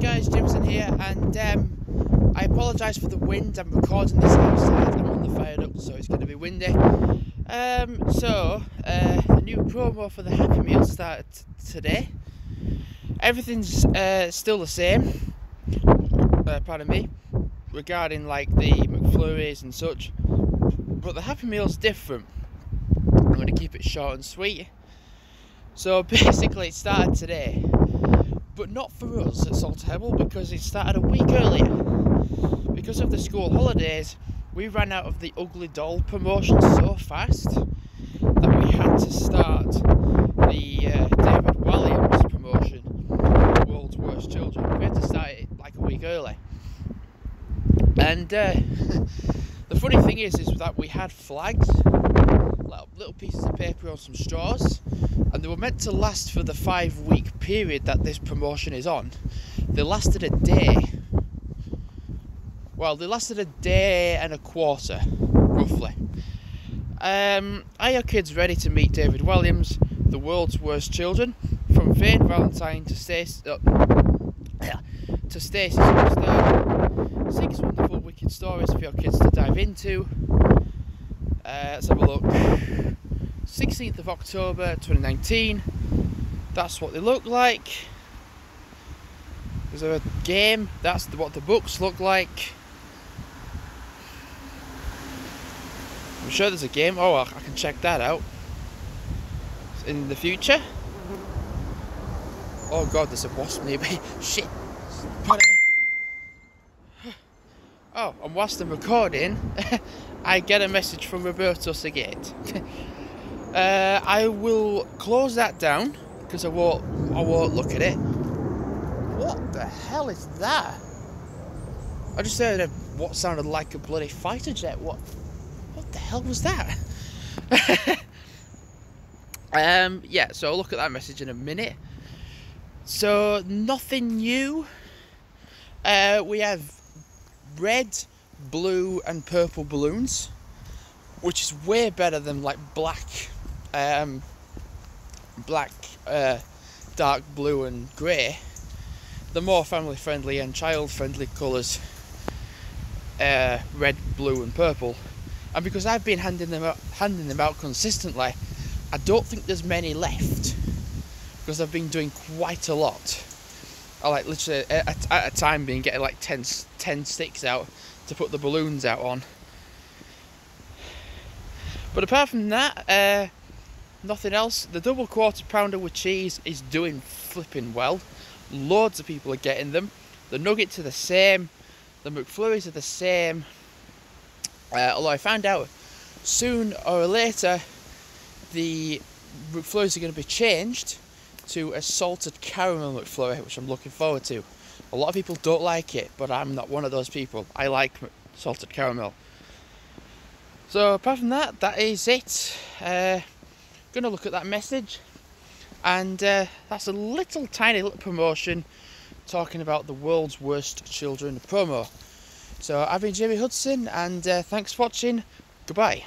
guys, Jimson here, and um, I apologise for the wind. I'm recording this outside. I'm on the viaduct, so it's going to be windy. Um, so uh, the new promo for the Happy Meal started today. Everything's uh, still the same. Uh, pardon me, regarding like the McFlurries and such, but the Happy Meal's different. I'm going to keep it short and sweet. So basically, it started today but not for us at Salterhebble because it started a week earlier. Because of the school holidays, we ran out of the Ugly Doll promotion so fast that we had to start the uh, David Walliams promotion, World's Worst Children. We had to start it like a week early. And uh, the funny thing is, is that we had flags, paper on some straws, and they were meant to last for the five week period that this promotion is on. They lasted a day. Well, they lasted a day and a quarter, roughly. Um, are your kids ready to meet David Walliams, the world's worst children? From Vane Valentine to Stacey, uh, to Stacey Superstar. Six wonderful, wicked stories for your kids to dive into. Uh, let's have a look. 16th of October 2019. That's what they look like. There's a game. That's what the books look like. I'm sure there's a game. Oh, I can check that out. In the future. Oh god, there's a wasp near me. Shit. Oh, and whilst I'm recording, I get a message from Roberto Segate. uh, I will close that down because I won't I won't look at it. What the hell is that? I just heard a, what sounded like a bloody fighter jet. What what the hell was that? um yeah, so I'll look at that message in a minute. So nothing new. Uh, we have red, blue, and purple balloons, which is way better than like black um, black, uh, dark blue and grey, the more family friendly and child friendly colours, uh, red, blue, and purple. And because I've been handing them out, handing them out consistently, I don't think there's many left because I've been doing quite a lot. I like literally at, at a time being getting like 10, 10 sticks out to put the balloons out on. But apart from that, uh, nothing else. The double quarter pounder with cheese is doing flipping well. Loads of people are getting them. The nuggets are the same. The McFlurries are the same. Uh, although I found out soon or later the McFlurries are going to be changed to a salted caramel McFlurry, which I'm looking forward to. A lot of people don't like it, but I'm not one of those people. I like salted caramel. So apart from that, that is it. Uh, going to look at that message. And uh, that's a little tiny little promotion talking about the world's worst children promo. So I've been Jamie Hudson and uh, thanks for watching. Goodbye